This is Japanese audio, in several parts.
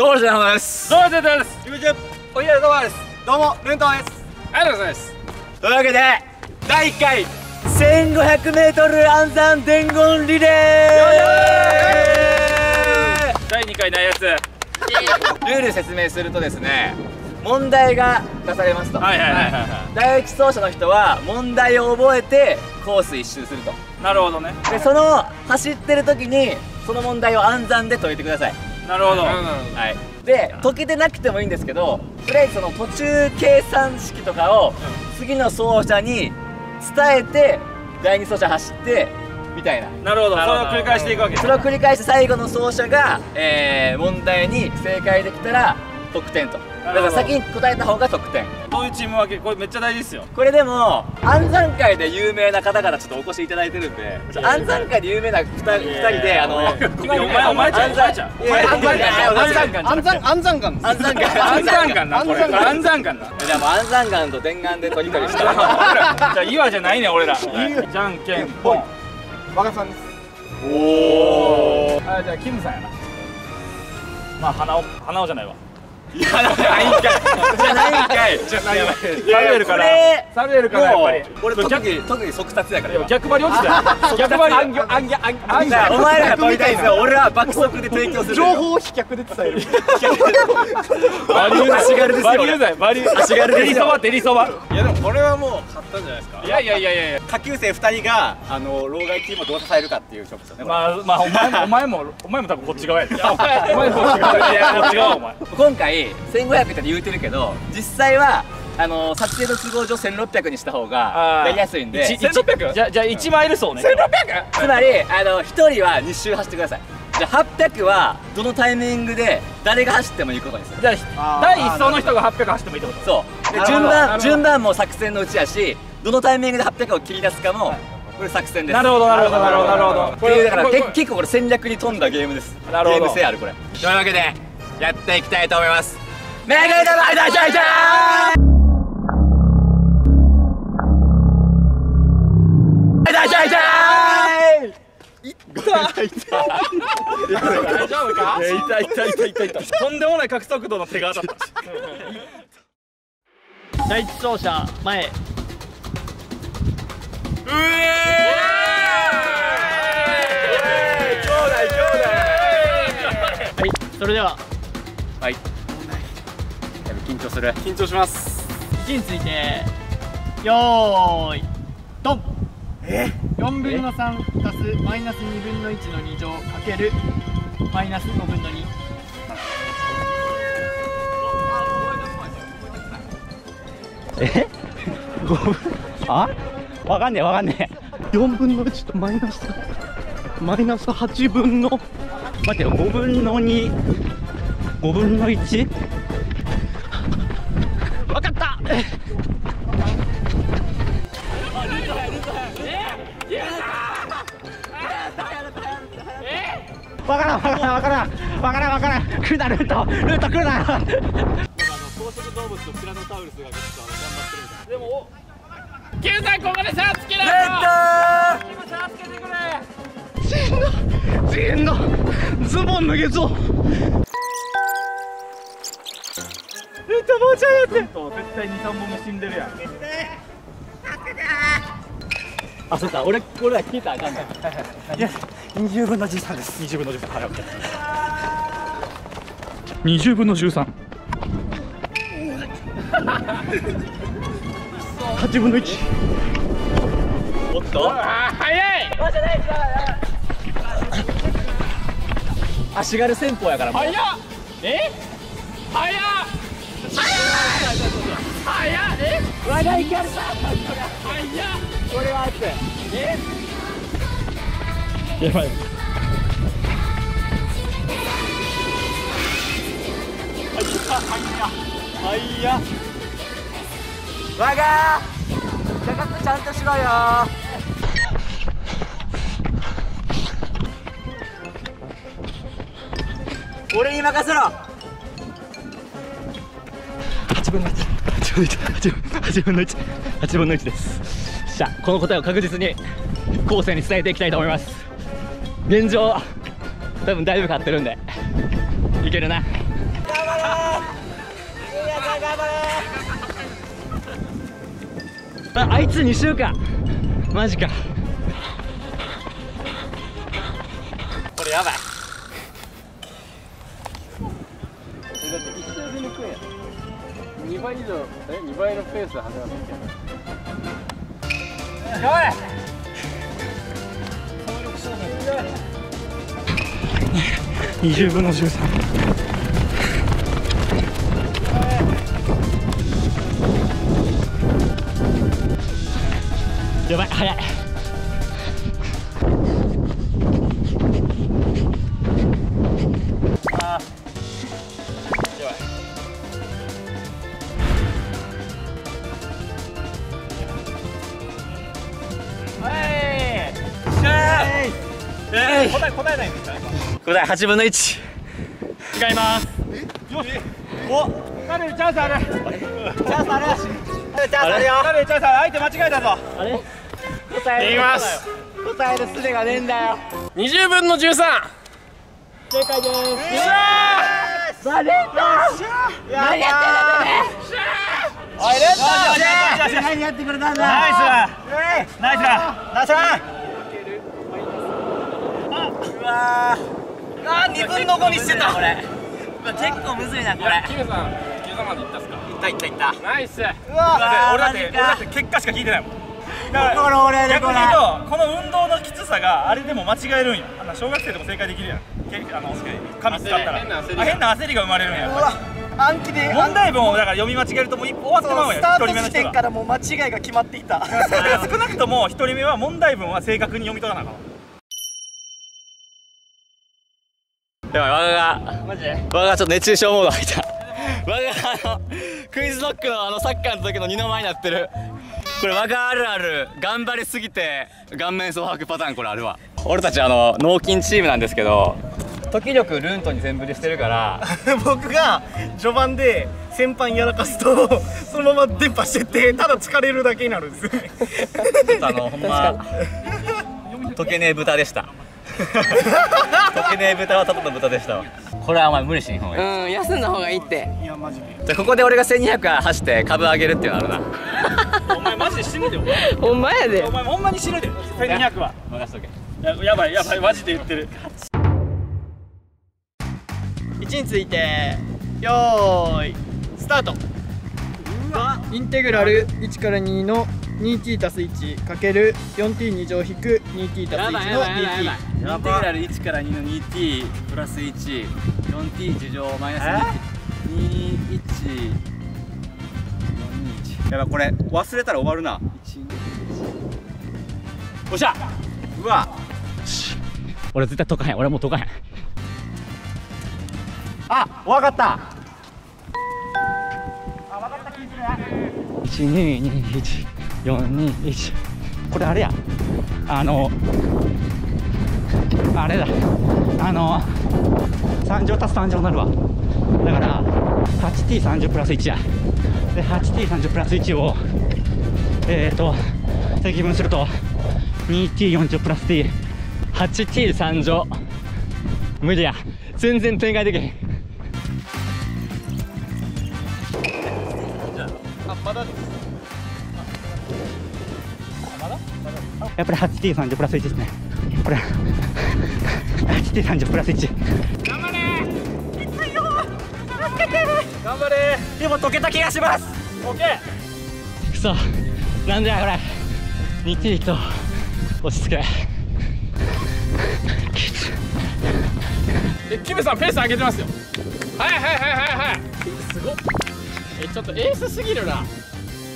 どうもです。どうもです。キムチュおいやどうもです。どうもルントです。ありがとうございます。というわけで第1回 1500m 暗算伝言リレー。第2回ないやつ。ルール説明するとですね問題が出されますと。はいはいはいはいは第一走者の人は問題を覚えてコース一周すると。いなるほどね。でその走ってる時にその問題を暗算で解いてくださいなるほど。はい。で解けてなくてもいいんですけどとりあえずその途中計算式とかを次の走者に伝えて第二走者走ってみたいな。なるほど。それを繰り返していくわけそれを繰り返して最後の走者が、えー問題に正解できたら得点とだから先に答えた方が得点。どういうチーム分けこれめっちゃ大事ですよ。これでも暗算界で有名な方々ちょっとお越しいただいてるんで暗算界で有名な 2, 人であのお前お前ちゃうお前ちゃういやいやお前ちゃう暗算界暗算暗算感暗算界暗算感なこれ暗算感なじゃあもう暗算眼と伝眼で取り取りしてじゃあ岩じゃないね俺らじゃんけんぽん若さんですおおあじゃあキムさんやなまあ花尾花尾じゃないわいやじゃないんかい。じゃないんかい。じゃないわサルエルから。サルエルからやっぱり。俺特逆技特技即達やから。今逆張り落ちたよ。逆張りアンギョアンギョアンギョアンギじゃあおョ前らが取りたいんですよ。俺は爆速で提供する。情報を飛脚で伝える。バリュー足軽ですよバリューだよ。バリュー。足軽ですよ。デリそばデリそば。いやでもこれはもう勝ったんじゃないですか。いやいやいやいやいや。下級生2人があの老害チームをどう支えるかっていう勝負ですよね、まあまあお前もお前もお前も多分こっち側やで。お前もこっち側やで。こっち側お前。今回1500って言うてるけど実際はあの撮影の都合上1600にした方がやりやすいんで。一一じゃあじゃあ1マイル走ね。つまりあの1人は2周走ってください。じゃあ800はどのタイミングで誰が走ってもいいことにする。じゃあ第一走の人が800走ってもいいってこと？そう。で順番順番も作戦のうちやしどのタイミングで800を切り出すかもこれ作戦です。なるほどなるほどなるほどなるほど。っていうだから結構これ戦略に富んだゲームです。なるほど。ゲーム性あるこれ。というわけでやっていきたいと思います。メガネタバイダーチャイチャーバイダーチャイチャ大丈夫か？ー痛い痛い痛い痛い痛いとんでもない角速度の手が当たった第一走者前はいそれでは緊張する。緊張します。位置についてよーいドン。え？4分の3足すマイナス2分の1の2乗かけるマイナス5分の2あ？わかんねえわかんねえ。4分の1とマイナスマイナス8分の？待ってよ5分の25分の 1? わかった！わからんわからんわからんわからんわからん。来るなルート。ルート来るな。キムさんここで差つけろ全のズボン脱げそう絶対23本も死んでるやんあそうか俺俺ら聞いたらあかんね20分の13です。20分の13はい OK20 分の13 8分の1おっと。あ早い足軽戦法やからもう。早っ。え？早っ早っえ話題キャルさ早っこれは熱いやばいはいやわがー高くちゃんとしろよー俺に任せろ。自分が8分の1 8分の1 8分の1です。じゃあこの答えを確実に後世に伝えていきたいと思います。現状多分だいぶ勝ってるんで。いけるな。ああいつ2週間。マジか。これやばい。2倍以上え2倍のペースで走らなきゃい！けない頑張れ20分の13 やばい早い。答え答えないんですか答え8分の1違います。おカレルチャンスある。チャンスある。チャンスあるよ。カレルチャンスある。相手間違えたぞ。あれ？答えます。答える術がねえんだよ。20分の13正解です。バレた何やおいレッド何やってくれたんだ。ナイスナイスナイスうわー。あー2分の5にしてた。これ結構むずいなこれキムさん13までいったっすか？いったいったいった。ナイス。うわ俺だって俺だって結果しか聞いてないもん。だからこの俺で逆に言うとこの運動のきつさがあれでも間違えるんよあんな小学生でも正解できるやん。けあの紙使ったら。変な焦りがあ変な焦りが生まれるんや。やっぱ暗記で。り問題文をだから読み間違えるともう一終わってまうん。やスタート一人目の人が。時点からもう間違いが決まっていた。少なくとも一人目は問題文は正確に読み取らなあかんわやばい我がマジ？で我がちょっと熱中症モード入った。我があのクイズノックのあのサッカーの時の二の舞になってる。これ我があるある頑張りすぎて顔面蒼白パターンこれあるわ。俺たちあの脳筋チームなんですけど時力ルントに全振りしてるから 僕が序盤で先輩やらかすとそのまま電波してってただ疲れるだけになるんですちょっとあのほんま溶けねえ豚でした 溶けねえ豚はただの豚でしたわ。これはお前無理しんほうがいい。うん休んだ方がいいって。いやマジで。じゃあここで俺が1200走って株上げるっていうのあるな。お前マジで死ぬでお前。ほんまやで。お前ほんまに死ぬで1200は。任しとけ。ややばいやばいマジで言ってる。位置についてよーいスタート。インテグラル1から2の 2t 足す1かける 4t2 乗引く 2t 足す1の dt インテグラル1から2の 2t プラス 14t 事乗マイナス21やばいこれ忘れたら終わるな。おっしゃうわ。俺絶対解かへん。俺もう解かへん。あわかった421これあれや。あのあれだ。あの3乗足す3乗になるわ。だから 8t30 プラス1や。で 8t30 プラス1をえっ、ー、と積分すると 2t40 プラス t8t3 乗。無理や。全然展開できへん。やっぱり 8t30 プラス1ですね。これ。8t30 プラス1頑張れ。でも溶けた気がします。オッケーくそ。なんだよこれ。日記と落ち着け。きつ。えキムさんペース上げてますよ。はいはいはいはいはい。すごっ。えちょっとエースすぎるな。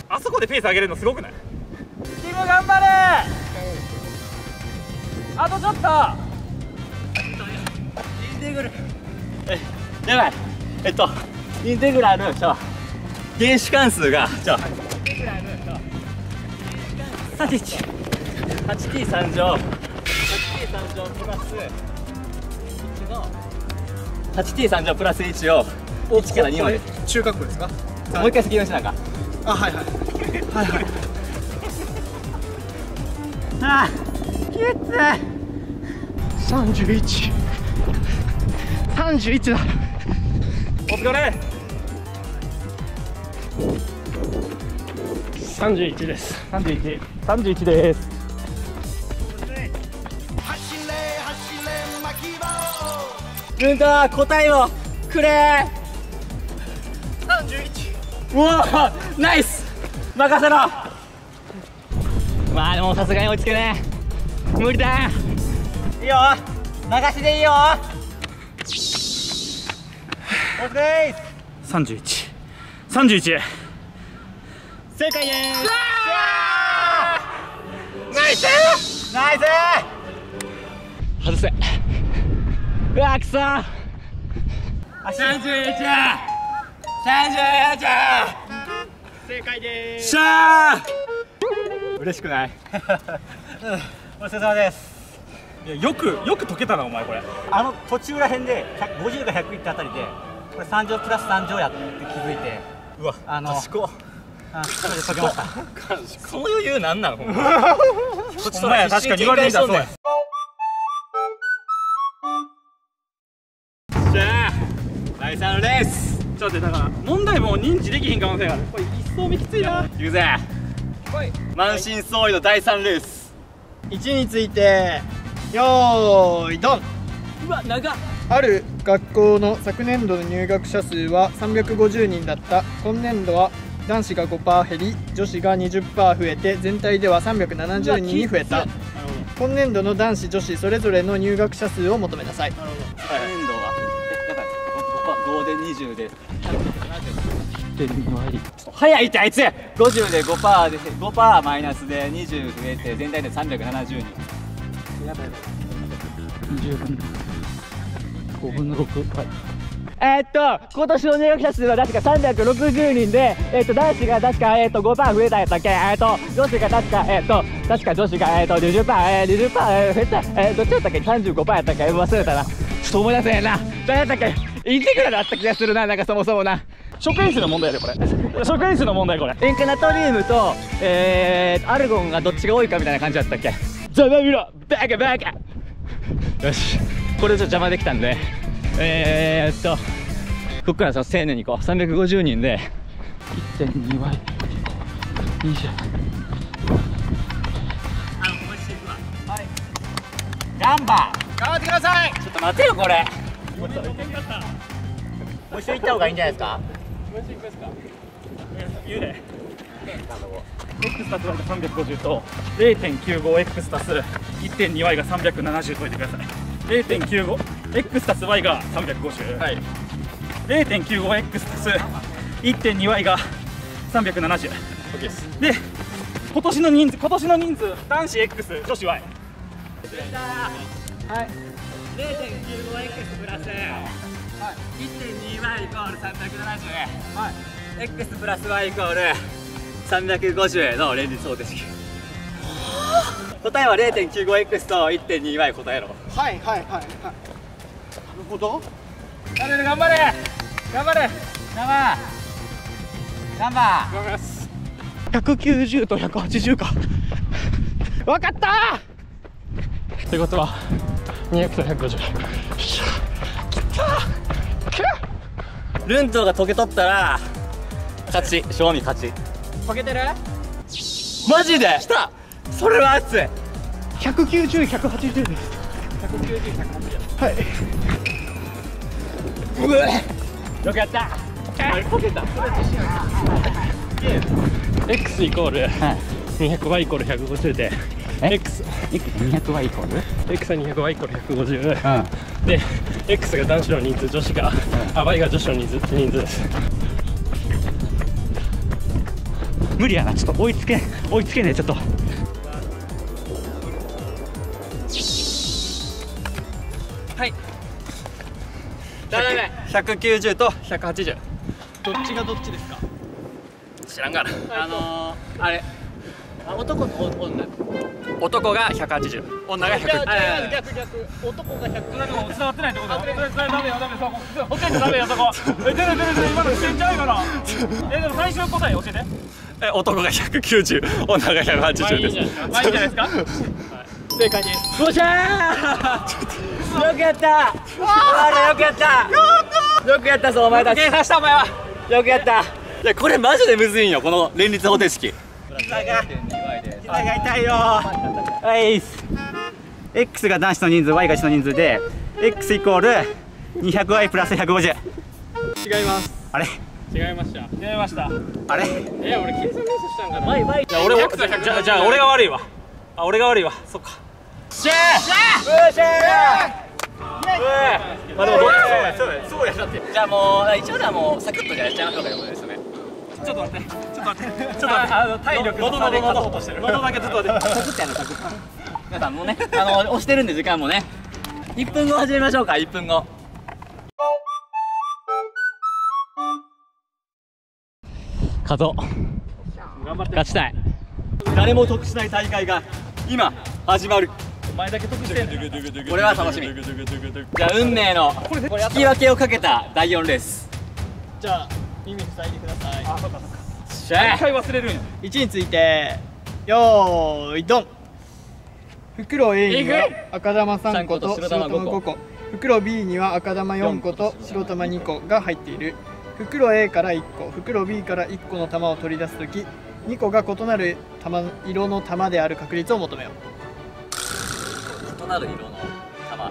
あそこでペース上げるのすごくない？キム頑張れあとちょっと。インテグル。えやばい。えっとインテグラルじゃ原子関数がじゃあ 8t3 乗。8t3 乗プラス1の。8t3 乗プラス1を1から2まで。中学校ですか？もう一回責任しなかあはいはい。はいはいあ。三十一。三十一だお疲れ三十一です。三十一。三十一です。文太答えをくれ三十一うわナイス任せろまあでもさす。がに追いつけねえ無理だ。いいよ。流しでいいよ。オフです。31 31正解です。ナイス。ナイス。外せ。うわくそ。31 31正解です。しゃー嬉しくない お疲れ様です。いやよくよく解けたなお前これ。あの途中らへんで100 50が100いったあたりでこれ3乗プラス3乗やって気づいてうわあの賢それで解けました。その余裕なんなんほんまこっちお前確かに言われてみたらそうやじゃあ第3のレースちょっとだから問題も認知できひん可能性がある。これ一層目きついな。行くぜ。満身創痍の第3レース位置についてよーいドン。うわ長っ。ある学校の昨年度の入学者数は350人だった。今年度は男子が5%減り女子が20%増えて全体では370人に増えた。今年度の男子女子それぞれの入学者数を求めなさい。年度は？えだから5で20で 早いってあいつ。50で5%で5%マイナスで20増えて全体で370人。えーっと今年の入学者数は確か360人で、えーっと男子が確か、えーっと5%増えたんやったっけ、えーっと女子が確か、えーっと確か女子が、えーっと20%、えー、20%、えー、増えた、えー、どっちだったっけ35%やったっけ？忘れたな。ちょっと思い出せへんな。誰やったっけ？インテグラルあった気がするななんかそもそもな職員数の問題やでこれ。職員数の問題これ。塩化ナトリウムと、えー、アルゴンがどっちが多いかみたいな感じだったっけ？ざまみろバカバカ。よし。これちょっと邪魔できたんで。えー、っとこっからさ青年に行こう。350人で。1.2倍20ガンバ頑張ってください。ちょっと待てよこれ。もう一緒行った方がいいんじゃないですか？言うで x 足す。Y が350と 0.95x 足す。1.2y が370解い。てください。0.95x 足す y が350、はい、0.95x 足す 1.2y が370 OK ですで今年の人数今年の人数男子 x 女子 y 0.95x プラス、1.2y イコール370はい。x プラス y イコール350の連立方程式答えは 0.95x と 1.2y 答えろ。はいはいはいはい。なるほど。頑張れ頑張れ。頑張れ。頑張頑張頑張ります。190と180か。分かった。ということは200と150ルントが解けとったら勝ち。正味勝ち。解けてる？マジで？した！それは熱い。190、180です。よくやった。x イコール 200y イコール150で x 200はイコール？X は 200y イコール150、で x が男子の人数女子が、あ y が女子の人数人数です。無理やな。ちょっと追いつけ追いつけねえ。ちょっと。斜め190と180どっちがどっちですか？知らんがな。あのー、あれ。あ男と女。男が180女が100あ逆逆。男が100なんかもう伝わってないってことそれそれダメよダメそこほっといてダメよそこ。え出る出る出る。今のしてんじゃないかな。えでも最初の答え教えて。え男が190女が180です。まあいいんじゃないですか。正解です。よっしゃー。よくやった。あれよくやった。よくやったぞお前たち計算したお前は。よくやった。いやこれマジでむずいんよこの連立方程式膝が痛いよ。はい X が男子の人数 Y が女子の人数で X イコール 200Y プラス150違います。あれ？違いました。違いました。あれ？え俺計算練習したんかな？バイバイじゃあ俺もじゃあじゃ俺が悪いわ。あ俺が悪いわ。そっか。まあでもどっちそうやそうや。だってじゃあもう一応じゃあもうサクッとじゃあやっちゃいましょうか横ですねちょっと待って。ちょっと待って。ちょっと待ってあの体力の差で勝とうとしてる。喉だけちょっと待って。サクッとやるサク皆さんもうねあの押してるんで時間もね。1分後始めましょうか1分後。勝とう。頑張って。勝ちたい。誰も得しない大会が今始まる。お前だけ得してんのこれは楽しみ。じゃあ運命の引き分けをかけた第4レースじゃあ耳塞いでくださいあそっかそっか。しゃ一回忘れるんや。位置についてよーいドン。袋 A には赤玉3個と白玉5個。袋 B には赤玉4個と白玉2個が入っている。袋 A から1個。袋 B から1個の玉を取り出すとき2個が異なる玉色の玉である確率を求めよう。異なる色の玉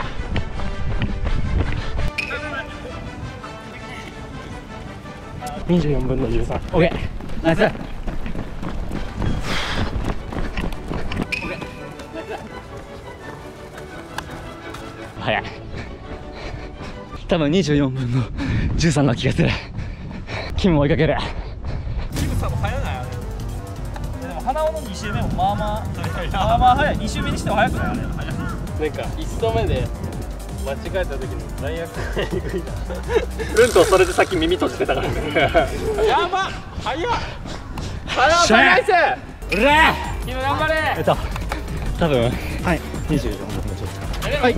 24分の 13OK ナイス。早い。多分24分の13な気がする。君も追いかける。キム早ないあれでも花尾の2周目もまあまあまあまあ早い。2周目にしては早くないあれなんか1走目で間違えた時に罪悪感えぐいなうんとそれでさっき耳閉じてたから。やば早っ。早いナイスうれ頑張れえっ。と多分はい24分の13は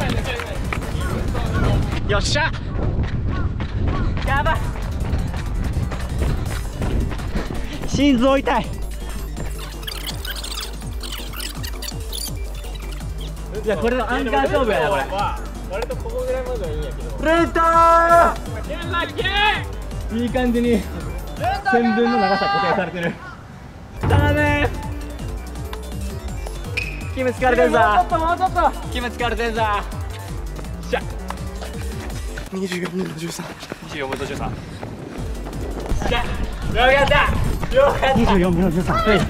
いよっ。しゃやばい心臓痛いいやこれのアンカー勝負やなこれ割とここぐらいまではいいんやけど。レンター！いい感じに線分の長さ固定されてる。頼むキム疲れてるぞもうちょっともうちょっと。キム疲れてるぞしゃ。24分の13 24分の13しゃよかった。よかった。24分の13はいよか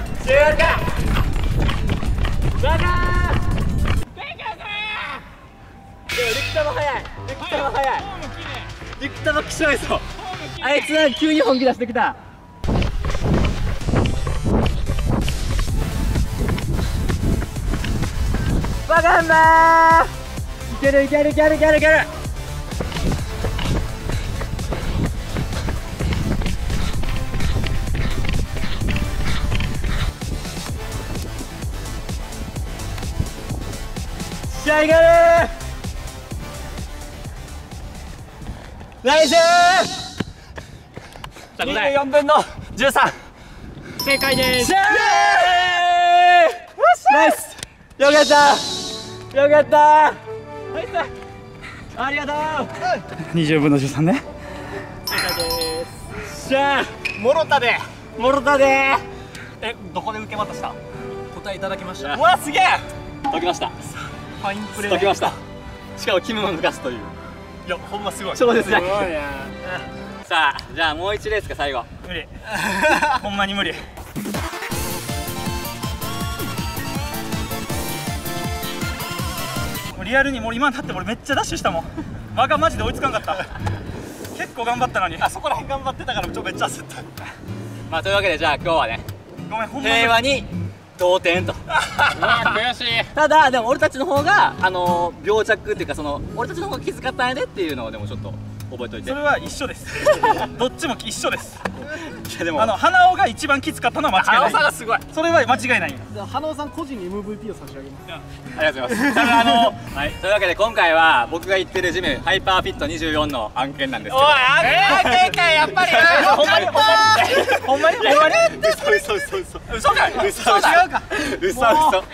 った。バカクタも速い。リクタも速い。リクタもきしょい。ぞあいつは急に本気出してきた。バカンマーいけるいけるいけるいけるいける。しゃいがる。ナイス！24分の13正解です。ナイス！よかった！よかった！ナイス！ありがとう。20分の13ね。正解です。しゃーもろたで。もろたで。えどこで受け渡した？答えいただきました。うわすげえ！解きました。ファインプレー。解きました。しかもキムも抜かすといういやほんますごい。そうですね。さあじゃあもう一レースか最後。無理。ほんまに無理。リアルにもう今になって俺めっちゃダッシュしたもん。間がマジで追いつかんかった。結構頑張ったのに。あそこら辺頑張ってたからちょめっちゃ焦った。まあというわけでじゃあ今日はね。ごめんほんまに。平和に同点と。悔しい。ただでも俺たちの方があの病弱っていうかその俺たちの方が気遣ったんやでっていうのをでもちょっと覚えといて。それは一緒です。どっちも一緒です。いやでも。あの花尾が一番きつかったのは間違いない。花尾さんがすごい。それは間違いない花尾さん個人に MVP を差し上げます。ありがとうございます。あの、はい、というわけで今回は僕が行ってるジムハイパーフィット24の案件なんですけど。おいあんたかやっぱりほんまにほんまに。ほんまに嘘嘘嘘嘘嘘か嘘違うか嘘嘘